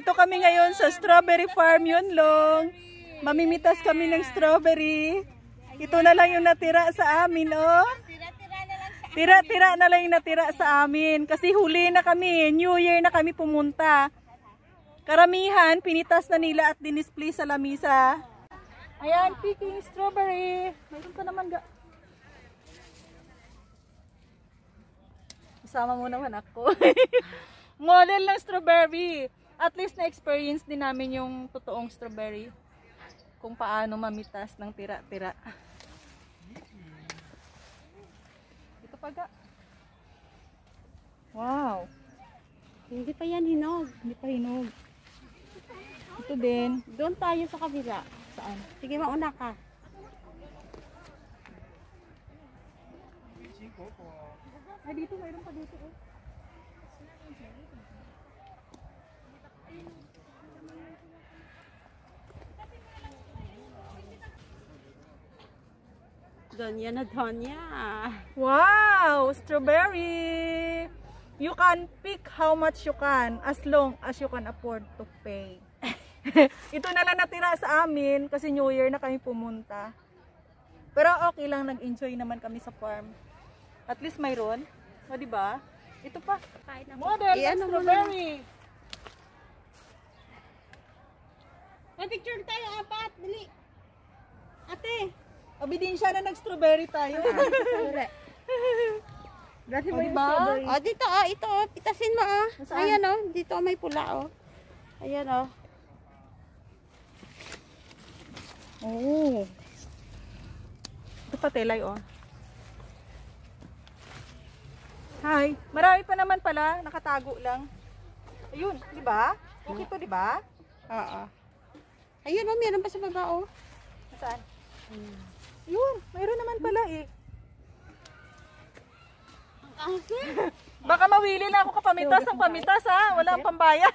Nandito kami ngayon sa Strawberry Farm Yunlong. Mamimitas kami ng strawberry. Ito na lang yung natira sa amin, oh. Tira-tira na lang yung natira sa amin. Kasi huli na kami. New Year na kami pumunta. Karamihan, pinitas na nila at dinisplay sa lamisa. Ayan, picking strawberry. Mayroon pa naman ga. Kasama mo naman ako. Model ng strawberry. At least na-experience din namin yung totoong strawberry. Kung paano mamitas ng tira-tira. Ito pa ga. Wow. Hindi pa yan hinog. Hindi pa hinog. Ito din. Doon tayo sa kabila. Saan? Sige, mauna ka. Ay, dito. Mayroon pa dito. Oh. Donya na donya. Wow! Strawberry! You can pick how much you can as long as you can afford to pay. Ito na lang natira sa amin kasi New Year na kami pumunta. Pero okay lang, nag-enjoy naman kami sa farm. At least mayroon. O, di ba? Ito pa. Model Eh, ano strawberry. May picture tayo, apat. Dali. Ate. Obidensya na nag-strawberry tayo. Dati O, di ba? Oh, dito, oh, ito, oh. Pitasin mo, oh. Saan? Ayan, oh. Dito, may pula, oh. Ayan, oh. Oo. Ito pa telay, oh. Hi. Marami pa naman pala. Nakatago lang. Ayun, di ba? Okay to, di ba? Oo. Ayun, oh. Meron pa sa baba, oh. Saan? Yun, mayroon naman pala eh. Baka mawili na ako kapamitas ang pamitas ha. Wala ang pambayad.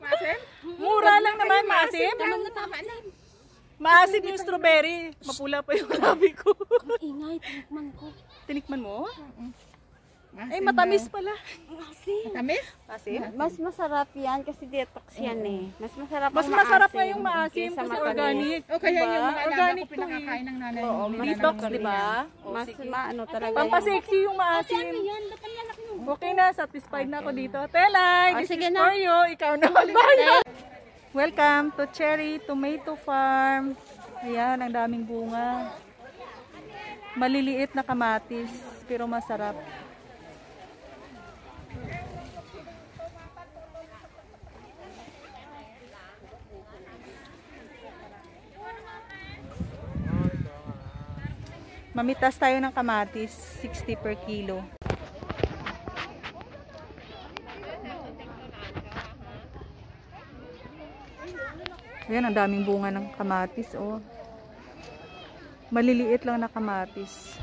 Mura lang naman, maasim. Maasim yung strawberry. Mapula pa yung labi ko. Ingay, tinikman ko. Tinikman mo? Ay, matamis pala. Asin. Tamis? Maasim? Mas masarap yan kasi detox yan eh. Mas masarap Mas ang masarap nga yung maasim kaysa kasi matamis. organic. O kaya Diba? yung mga alaga Organic ko to eh. pinakakain ng nanay. Oo, nila Detox, di ba? O, Mas maano talaga Pampaseksi yung maasim. yan? Ba't ang lalaki? Okay na, satisfied na ako dito. Telay, Oh, this sige is na. for you. Ikaw na magbayad. Welcome to Cherry Tomato Farm. Ayan, ang daming bunga. Maliliit na kamatis, pero masarap. Mamitas tayo ng kamatis, 60 per kilo. Ayan, ang daming bunga ng kamatis, oh. Maliliit lang na kamatis.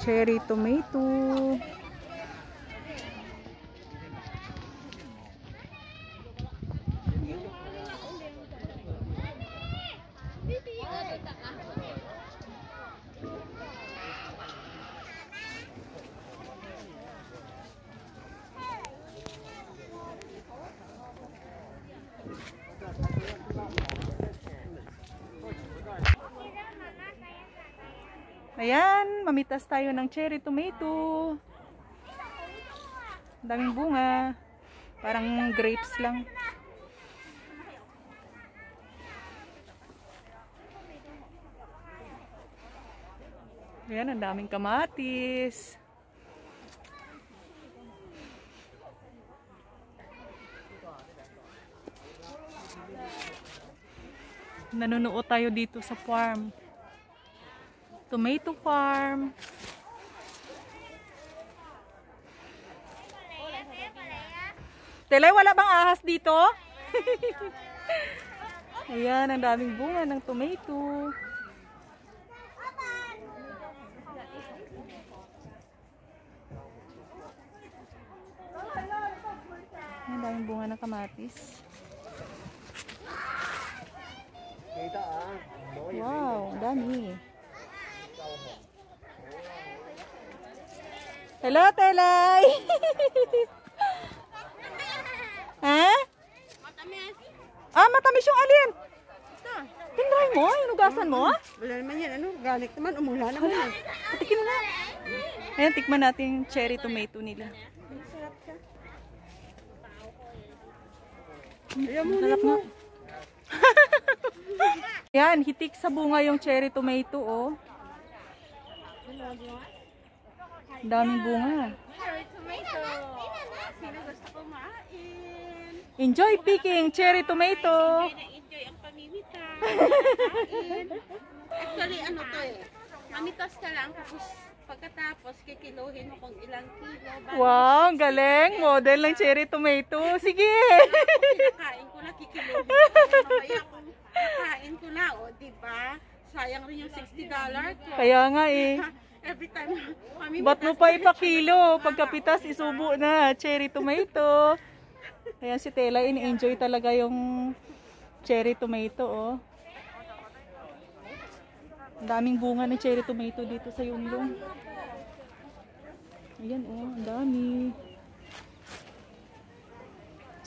Cherry tomato. Ayan, mamitas tayo ng cherry tomato. Daming bunga. Parang grapes lang. Ayan, ang daming kamatis. Nanonood tayo dito sa farm. Tomato farm. Telay, wala bang ahas dito? Ayan, ang daming bunga ng tomato. Ang daming bunga ng kamatis. Wow, dami. Hello, Telay! Ah, matamis yung alin. Tinry mo? Inugasan mo? Wala naman yan. Ano? Galit naman. Umula naman. eh. Patikin mo na. Ayan, tikman natin yung cherry tomato nila. Ayan mo. Sarap nga. Yan, hitik sa bunga yung cherry tomato, oh. Daming bunga. Cherry tomato. Sino gusto kumain? Enjoy picking cherry tomato. Na-enjoy ang pamimita. Actually, ano to eh. Mamitas ka lang tapos pagkatapos kikiluhin mo kung ilang kilo. Wow, ang galing. Model ng cherry tomato. Sige. Kinakain ko na kikiluhin ko. Mamaya kung kakain ko na, o diba? Sayang rin yung $60 ko. Kaya nga eh. Every time, mami, Ba't mo pa ipakilo? Pagkapitas, isubo na. Cherry tomato. Ayan si Tela, ini-enjoy talaga yung cherry tomato, oh. Ang daming bunga ng cherry tomato dito sa Yunglong. Ayan, oh, ang dami.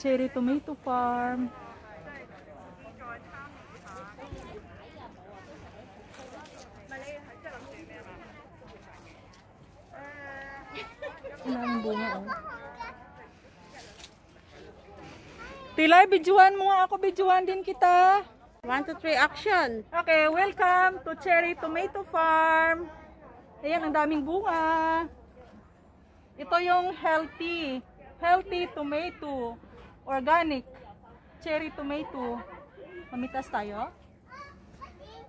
Cherry tomato farm. Ang bunga, oh. Tilay, bidyuhan mo ako, bidyuhan din kita. 1, 2, 3, action! Okay, welcome to Cherry Tomato Farm. Ayan, ang daming bunga. Ito yung healthy, healthy tomato, organic cherry tomato. Mamitas tayo.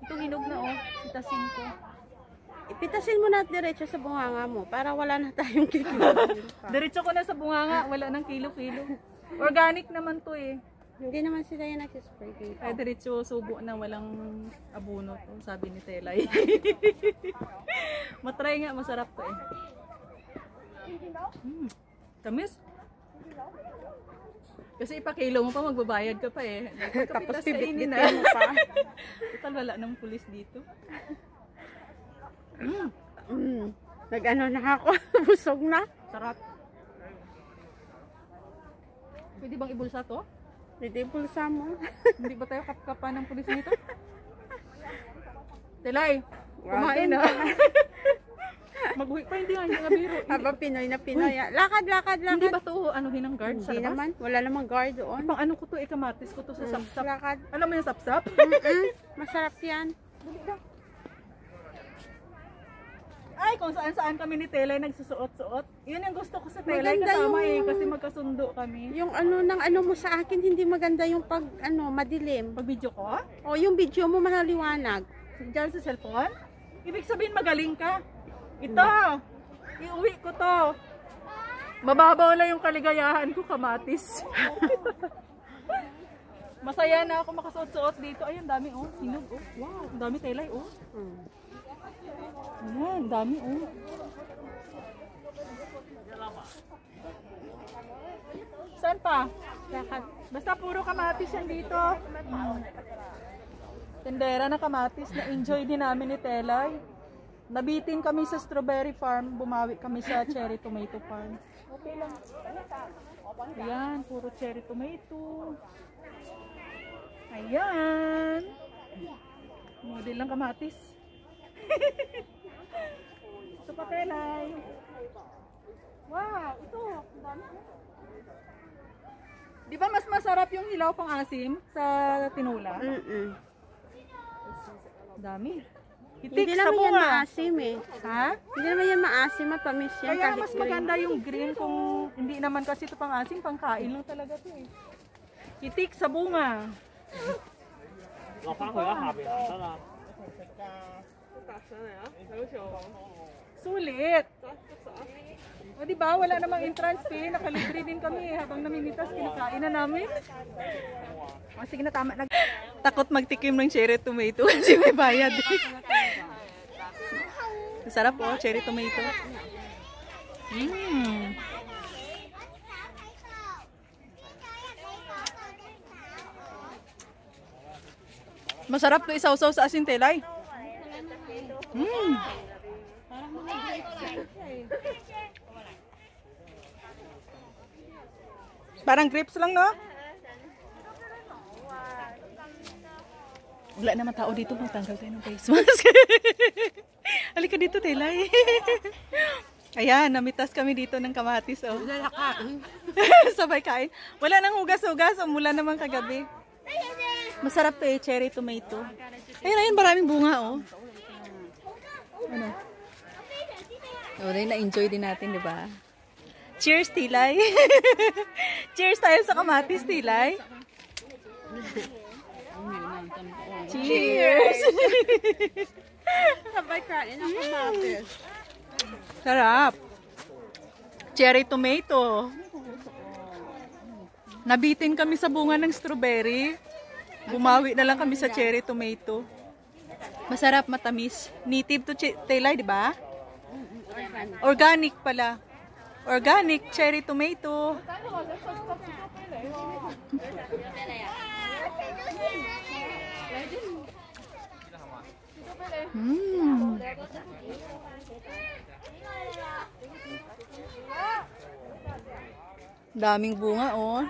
Ito hinog na oh, pitasin ko. Ipitasin mo na at diretso sa bunganga mo para wala na tayong pa. Diretso ko na sa bunganga, wala nang kilo-kilo. Organic naman to eh. Hindi naman sila yung nagsispray dito. Ay, diretso subo na walang abuno to, sabi ni Telay. Matry nga, masarap to eh. Mm, tamis. Kasi ipakilo mo pa, magbabayad ka pa eh. Tapos bibit-bitin mo pa. Total, wala nang pulis dito. Mm, Mm. Nag-ano na ako, busog na. sarap. Pwede bang ibulsa to? Hindi pulsa mo. Hindi ba tayo kapkapan ng pulis nito? Telay, Wow, kumain na. pa. Maghuwi pa, hindi nga, hindi nga biro. Habang Pinoy na Pinoy. Lakad, lakad, lakad. Hindi ba to anuhin ng guard sa Hindi labas? naman. Wala namang guard doon. Pang ano ko to, eh, kamatis ko to sa sapsap. Lakad. Alam mo yung sapsap? Mm-mm. Masarap yan. Ay, kung saan saan kami ni Telay nagsusuot-suot. Yun yung gusto ko sa Telay Maganda kasama yung- eh, kasi magkasundo kami. Yung ano ng ano mo sa akin, hindi maganda yung pag ano, madilim. Pag video ko, O yung video mo malaliwanag. dyan sa cellphone, ibig sabihin magaling ka. Ito, iuwi ko to. Mababaw lang yung kaligayahan ko, kamatis. Masaya na ako makasuot-suot dito. Ay, ang dami oh. Hinog oh. Wow, ang dami telay oh. Hmm. Ayan, dami oh. Saan pa? Basta puro kamatis yan dito. Mm. Tendera na kamatis na enjoy din namin ni Telay. Nabitin kami sa strawberry farm, bumawi kami sa cherry tomato farm. Ayan, puro cherry tomato. Ayan. Model lang kamatis. Ito pa Telay. Wow, ito. Ang dami. Di ba mas masarap yung hilaw pang asim sa tinula? Mm-mm. Dami. Hindi Hitik sa naman yan bunga. maasim eh. Ha? Hindi naman yan maasim, matamis yan. Kaya kahit mas green. maganda yung green kung hindi naman kasi ito pang asim, pang kain lang talaga to eh. Hitik sa bunga. 落翻去一下边行得啦。 Sulit. O di ba wala namang entrance fee, nakalibre din kami eh. habang namimitas kinakain na namin. O sige na tama na. Takot magtikim ng cherry tomato kasi may bayad. Masarap po, cherry tomato. Mmm. Masarap to isawsaw sa asin telay. Mmm. Parang grapes lang, no? Wala naman tao dito, magtanggal tayo ng face mask. Halika dito, Telay. Ayan, namitas kami dito ng kamatis, oh. Sabay kain. Wala nang hugas-hugas, umulan naman kagabi. Masarap to eh, cherry tomato. Ayun, ayun, maraming bunga, oh. Ano? Oh, na-enjoy din natin, di ba? Cheers, Tilay. Cheers tayo sa kamatis, Tilay. Cheers! Sabay kain ang kamatis. Sarap. Cherry tomato. Nabitin kami sa bunga ng strawberry. Bumawi na lang kami sa cherry tomato. Masarap, matamis. Native to Ch- di ba? Organic pala. Organic cherry tomato. Mm. Daming bunga, oh.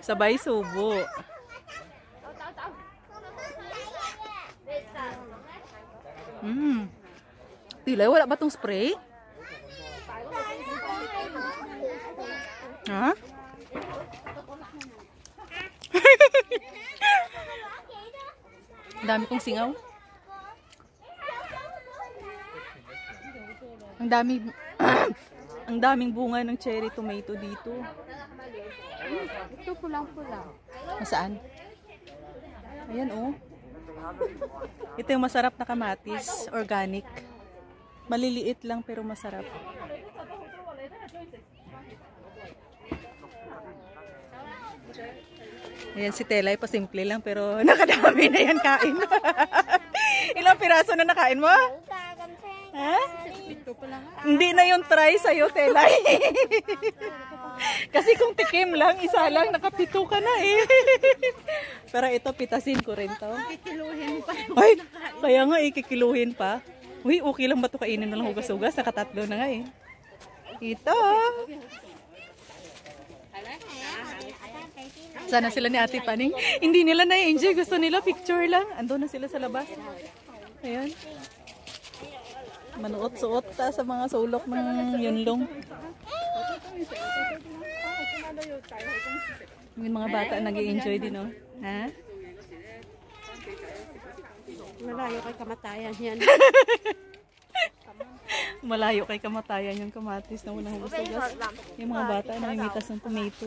Sabay subo. Mm. Tilay, wala ba tong spray? Ha? Dami kong singaw. Ang dami ang daming bunga ng cherry tomato dito. Ito pulang-pula. Nasaan? Ayan oh. Ito yung masarap na kamatis, organic. Maliliit lang pero masarap. Ayan si Telay, pasimple lang pero nakadami na yan kain. Ilang piraso na nakain mo? Ha? Hindi na yung try sa'yo, Telay. Kasi kung tikim lang, isa lang, nakapito ka na eh. Pero ito, pitasin ko rin to. Kikiluhin pa Ay, kaya nga ikikiluhin pa. Uy, okay lang ba ito kainin na lang hugas-hugas? Nakatatlo na nga eh. Ito. Sana sila ni Ate Paning. Hindi nila na-enjoy. Gusto nila picture lang. Ando na sila sa labas. Ayan. Manuot-suot ta sa mga sulok ng yunlong. Yung mga bata nag enjoy din, oh. Ha? Malayo kay kamatayan yan. Malayo kay kamatayan yung kamatis na walang hugas-hugas. Yung mga bata namimitas ng tomato.